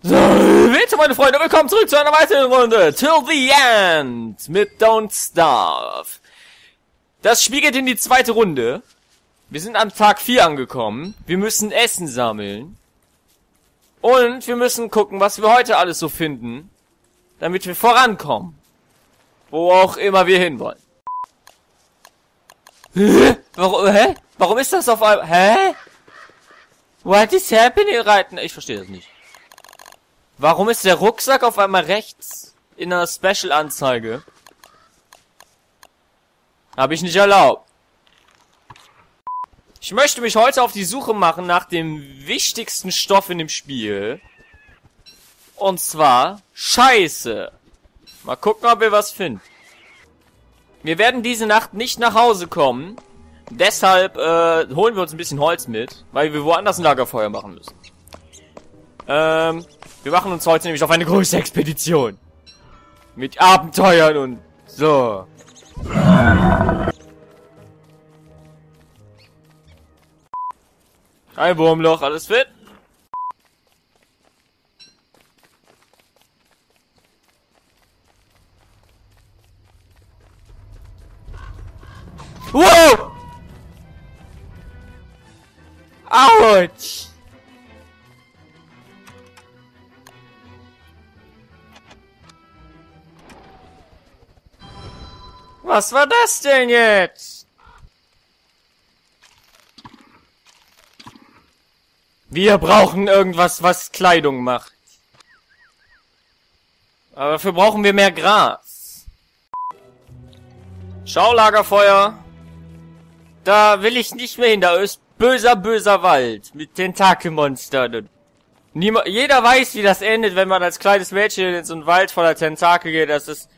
So, bitte meine Freunde, willkommen zurück zu einer weiteren Runde. Till the End mit Don't Starve. Das Spiel geht in die zweite Runde. Wir sind an Tag 4 angekommen. Wir müssen Essen sammeln. Und wir müssen gucken, was wir heute alles so finden, damit wir vorankommen. Wo auch immer wir hinwollen. Hä? Warum, hä? Warum ist das auf einmal, hä? What is happening now? Ich verstehe das nicht. Warum ist der Rucksack auf einmal rechts in einer Special-Anzeige? Habe ich nicht erlaubt. Ich möchte mich heute auf die Suche machen nach dem wichtigsten Stoff in dem Spiel. Und zwar Scheiße. Mal gucken, ob wir was finden. Wir werden diese Nacht nicht nach Hause kommen. Deshalb äh, holen wir uns ein bisschen Holz mit, weil wir woanders ein Lagerfeuer machen müssen. Ähm, wir machen uns heute nämlich auf eine große Expedition. Mit Abenteuern und so. Ein Wurmloch, alles fit? Wow! Ouch! Was war das denn jetzt? Wir brauchen irgendwas, was Kleidung macht. Aber dafür brauchen wir mehr Gras. Schaulagerfeuer. Da will ich nicht mehr hin. Da ist böser, böser Wald mit Tentakelmonstern. Niemand, jeder weiß, wie das endet, wenn man als kleines Mädchen in so einen Wald voller Tentakel geht. Das ist...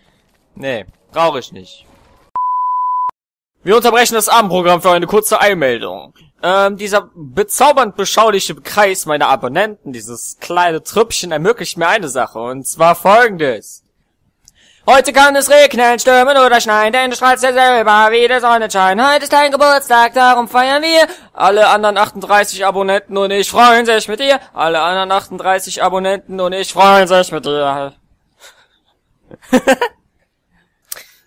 Nee, brauche ich nicht. Wir unterbrechen das Abendprogramm für eine kurze Einmeldung. Ähm, dieser bezaubernd beschauliche Kreis meiner Abonnenten, dieses kleine Trüppchen, ermöglicht mir eine Sache, und zwar folgendes. Heute kann es regnen, stürmen oder schneien, denn du strahlst ja selber wie der Sonnenschein. Heute ist dein Geburtstag, darum feiern wir. Alle anderen 38 Abonnenten und ich freuen sich mit dir. Alle anderen 38 Abonnenten und ich freuen sich mit dir.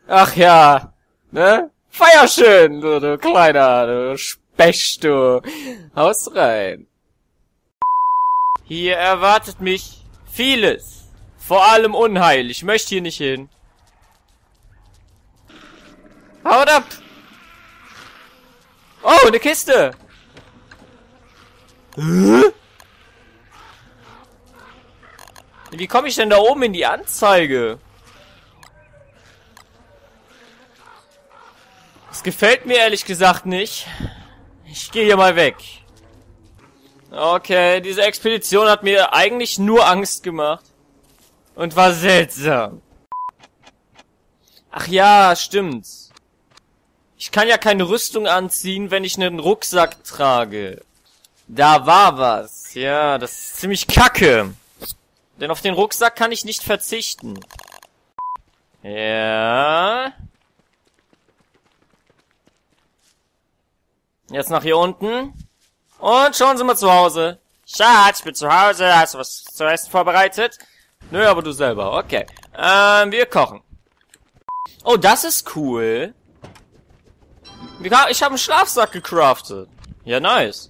Ach ja, ne? Feier schön, du, du kleiner, du Specht, du. Haus rein. Hier erwartet mich vieles. Vor allem Unheil. Ich möchte hier nicht hin. Haut ab! Oh, eine Kiste! Wie komme ich denn da oben in die Anzeige? Gefällt mir ehrlich gesagt nicht. Ich gehe hier mal weg. Okay, diese Expedition hat mir eigentlich nur Angst gemacht. Und war seltsam. Ach ja, stimmt. Ich kann ja keine Rüstung anziehen, wenn ich einen Rucksack trage. Da war was. Ja, das ist ziemlich kacke. Denn auf den Rucksack kann ich nicht verzichten. Ja. Jetzt nach hier unten. Und schon sind wir zu Hause. Schatz, ich bin zu Hause. Hast du was zu essen vorbereitet? Nö, aber du selber. Okay. Ähm, wir kochen. Oh, das ist cool. Ich habe einen Schlafsack gecraftet. Ja, nice.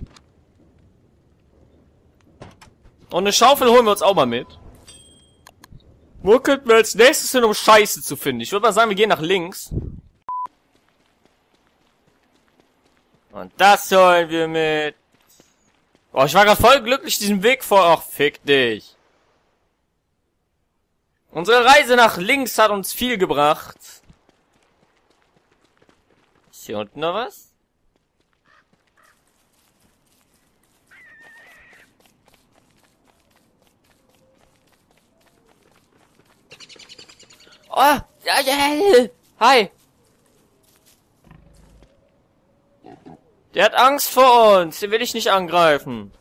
Und eine Schaufel holen wir uns auch mal mit. Wo könnten wir als nächstes hin, um Scheiße zu finden? Ich würde mal sagen, wir gehen nach links. Und das holen wir mit. Oh, ich war gerade voll glücklich diesen Weg vor. Ach, fick dich. Unsere Reise nach links hat uns viel gebracht. Ist hier unten noch was? Oh, ja, ja, hi. Der hat Angst vor uns. Den will ich nicht angreifen.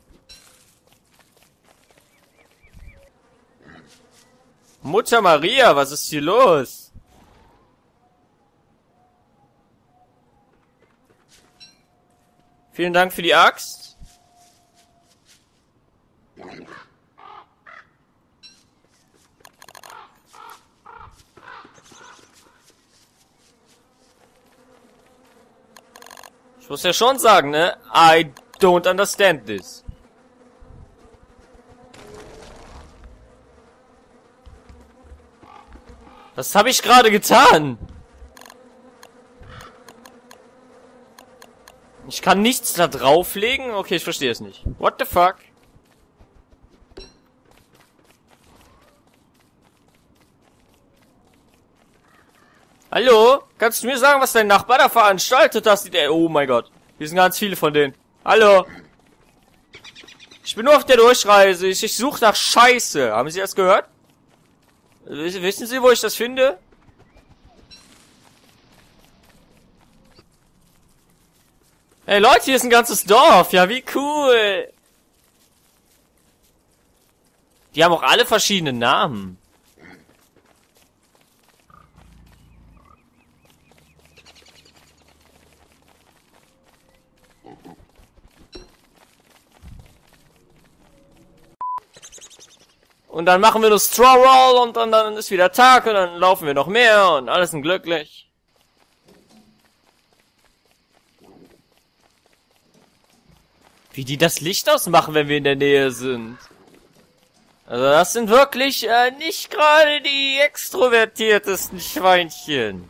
Mutter Maria, was ist hier los? Vielen Dank für die Axt. Muss ja schon sagen, ne? I don't understand this. Was habe ich gerade getan? Ich kann nichts da drauflegen? Okay, ich verstehe es nicht. What the fuck? Hallo? Kannst du mir sagen, was dein Nachbar da veranstaltet hast? Oh mein Gott. Hier sind ganz viele von denen. Hallo? Ich bin nur auf der Durchreise. Ich, ich suche nach Scheiße. Haben Sie das gehört? Wissen Sie, wo ich das finde? Hey Leute, hier ist ein ganzes Dorf. Ja, wie cool. Die haben auch alle verschiedene Namen. Und dann machen wir nur Straw Roll und dann, dann ist wieder Tag und dann laufen wir noch mehr und alles sind glücklich. Wie die das Licht ausmachen, wenn wir in der Nähe sind. Also das sind wirklich äh, nicht gerade die extrovertiertesten Schweinchen.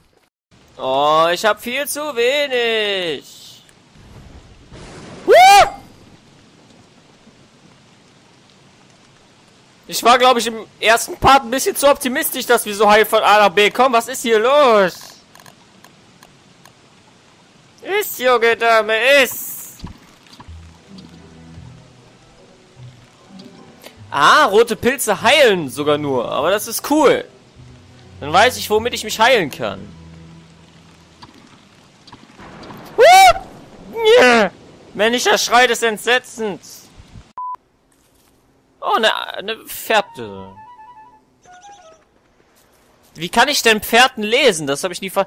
Oh, ich hab viel zu wenig. Ich war, glaube ich, im ersten Part ein bisschen zu optimistisch, dass wir so heil von A nach B kommen. Was ist hier los? Ist, junge Dame, ist. Ah, rote Pilze heilen sogar nur. Aber das ist cool. Dann weiß ich, womit ich mich heilen kann. Männlicher Schrei des Entsetzens. Oh, eine, eine Pferde. Wie kann ich denn Pferden lesen? Das habe ich nie ver...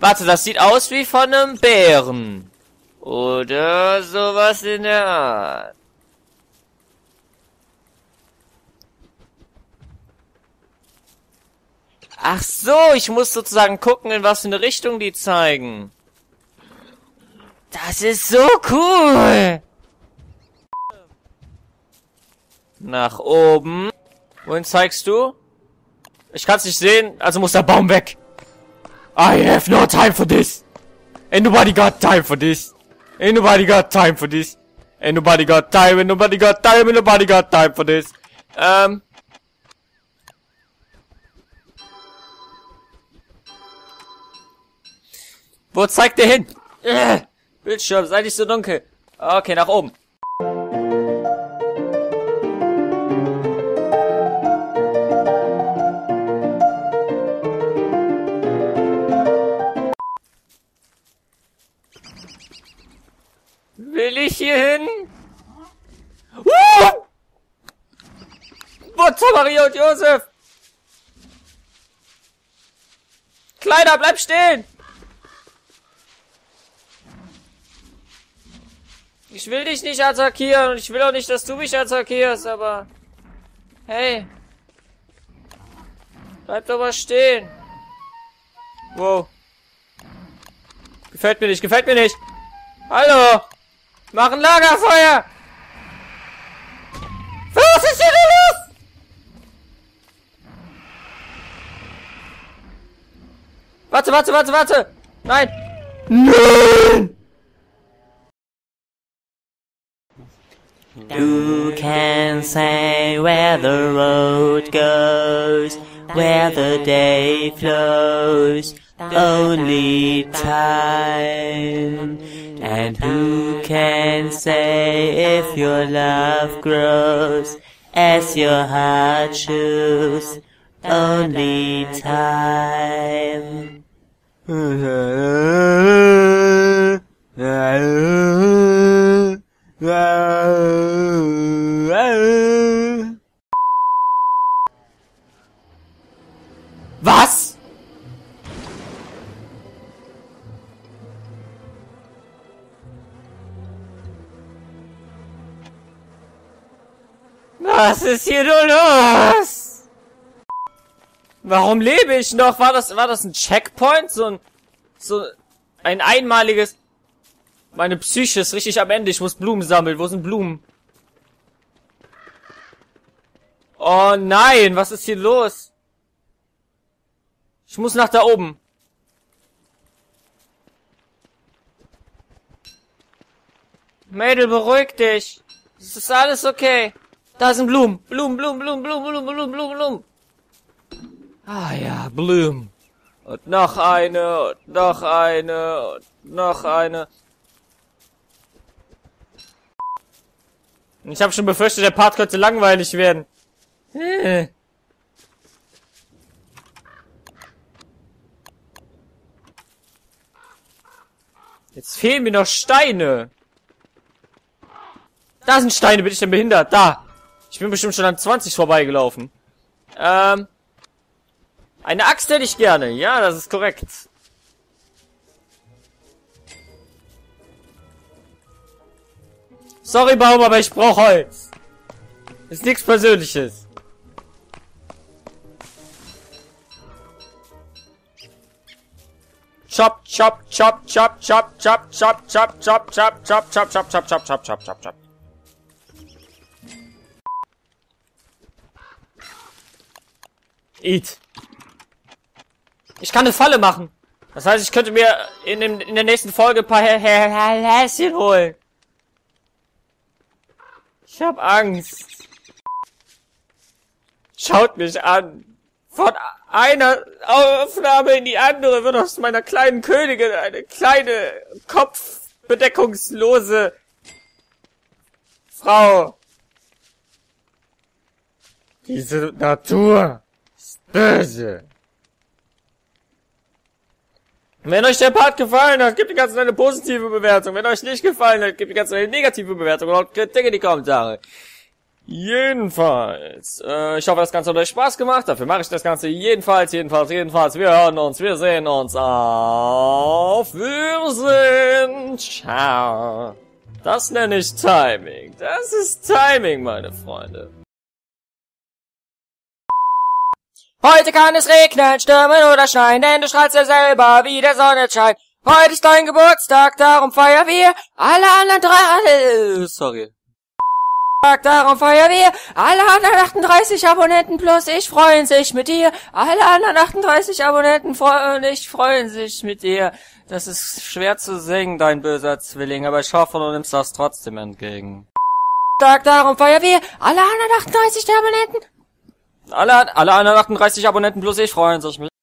Warte, das sieht aus wie von einem Bären. Oder sowas in der Art. Ach so, ich muss sozusagen gucken, in was für eine Richtung die zeigen. Das ist so cool. Nach oben. Wohin zeigst du? Ich kann's nicht sehen, also muss der Baum weg. I have no time for this. Ain't nobody got time for this. Ain't nobody got time for this. Ain't nobody got time, ain't nobody got time, ain't nobody got time for this. Ähm. Wo zeigt der hin? Äh, Bildschirm, sei nicht so dunkel. Okay, nach oben. Will ich hier hin? Uh! Mutter Maria und Josef! Kleiner, bleib stehen! Ich will dich nicht attackieren und ich will auch nicht, dass du mich attackierst, aber... Hey! Bleib doch mal stehen! Wow. Gefällt mir nicht, gefällt mir nicht! Hallo! Mach ein Lagerfeuer! Was ist hier denn los? Warte, warte, warte, warte! Nein! Nein! Say where the road goes, where the day flows? Only time. And who can say if your love grows as your heart chooses? Only time. Was ist hier nur los? Warum lebe ich noch? War das, war das ein Checkpoint? So ein, so ein einmaliges... Meine Psyche ist richtig am Ende. Ich muss Blumen sammeln. Wo sind Blumen? Oh nein, was ist hier los? Ich muss nach da oben. Mädel, beruhig dich. Es ist alles okay. Da sind Blumen. Blumen, Blumen, Blumen, Blumen, Blumen, Blumen, Blumen, Blumen. Ah ja, Blumen. Und noch eine, und noch eine, und noch eine. Ich habe schon befürchtet, der Part könnte langweilig werden. Äh. Jetzt fehlen mir noch Steine. Da sind Steine, bin ich denn behindert? Da. Ich bin bestimmt schon an 20 vorbeigelaufen. Ähm. Eine Axt hätte ich gerne. Ja, das ist korrekt. Sorry, Baum, aber ich brauche Holz. Ist nichts Persönliches. Chop, chop, chop, chop, chop, chop, chop, chop, chop, chop, chop, chop, chop, chop, chop, chop, chop, chop, chop. Eat. Ich kann eine Falle machen. Das heißt, ich könnte mir in, dem, in der nächsten Folge ein paar Häschen holen. Ich hab Angst. Schaut mich an. Von einer Aufnahme in die andere wird aus meiner kleinen Königin eine kleine kopfbedeckungslose Frau. Diese Natur böse. Wenn euch der Part gefallen hat, gebt die ganze eine positive Bewertung. Wenn euch nicht gefallen hat, gebt die ganze eine negative Bewertung und Kritik in die Kommentare. Jedenfalls, äh, ich hoffe, das Ganze hat euch Spaß gemacht. Dafür mache ich das Ganze jedenfalls, jedenfalls, jedenfalls. Wir hören uns, wir sehen uns. Auf Wiedersehen. Ciao. Das nenne ich Timing. Das ist Timing, meine Freunde. Heute kann es regnen, stürmen oder schneien, denn du strahlst ja selber wie der Sonnenschein. Heute ist dein Geburtstag, darum feiern wir alle anderen drei... Sorry. Darum feiern wir alle anderen 38 Abonnenten plus ich freuen sich mit dir. Alle anderen 38 Abonnenten und ich freuen sich mit dir. Das ist schwer zu singen, dein böser Zwilling, aber ich hoffe, du nimmst das trotzdem entgegen. Darum feiern wir alle anderen 38 Abonnenten alle, alle 38 Abonnenten plus ich freuen sich mit.